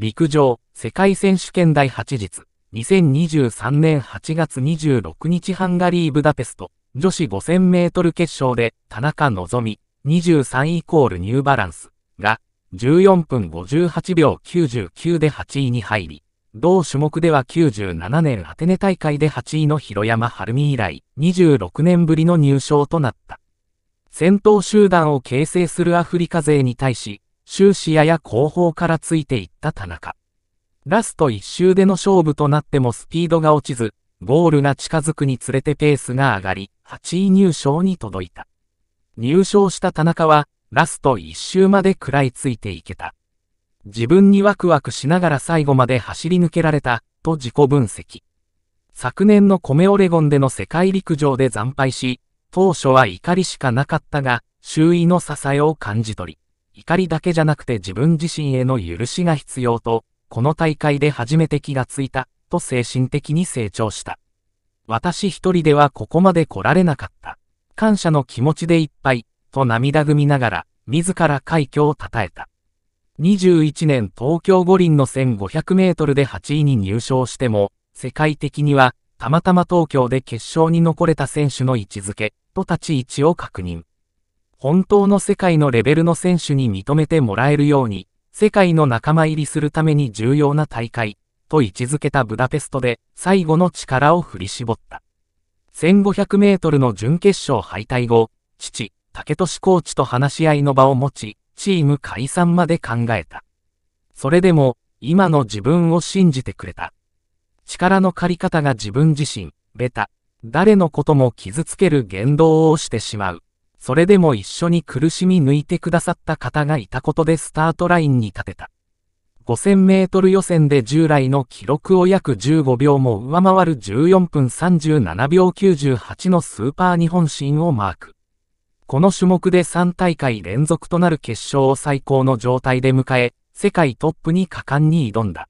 陸上、世界選手権第8日、2023年8月26日ハンガリー・ブダペスト、女子5000メートル決勝で、田中希実、23イコールニューバランスが、14分58秒99で8位に入り、同種目では97年アテネ大会で8位の広山晴美以来、26年ぶりの入賞となった。先頭集団を形成するアフリカ勢に対し、終始やや後方からついていった田中。ラスト1周での勝負となってもスピードが落ちず、ゴールが近づくにつれてペースが上がり、8位入賞に届いた。入賞した田中は、ラスト1周まで食らいついていけた。自分にワクワクしながら最後まで走り抜けられた、と自己分析。昨年の米オレゴンでの世界陸上で惨敗し、当初は怒りしかなかったが、周囲の支えを感じ取り、怒りだけじゃなくて自分自身への許しが必要と、この大会で初めて気がついた、と精神的に成長した。私一人ではここまで来られなかった。感謝の気持ちでいっぱい、と涙ぐみながら、自ら快挙を称えた。21年東京五輪の1500メートルで8位に入賞しても、世界的には、たまたま東京で決勝に残れた選手の位置づけ、と立ち位置を確認。本当の世界のレベルの選手に認めてもらえるように、世界の仲間入りするために重要な大会、と位置づけたブダペストで最後の力を振り絞った。1500メートルの準決勝敗退後、父、竹俊コーチと話し合いの場を持ち、チーム解散まで考えた。それでも、今の自分を信じてくれた。力の借り方が自分自身、ベタ、誰のことも傷つける言動をしてしまう。それでも一緒に苦しみ抜いてくださった方がいたことでスタートラインに立てた。5000メートル予選で従来の記録を約15秒も上回る14分37秒98のスーパー日本新をマーク。この種目で3大会連続となる決勝を最高の状態で迎え、世界トップに果敢に挑んだ。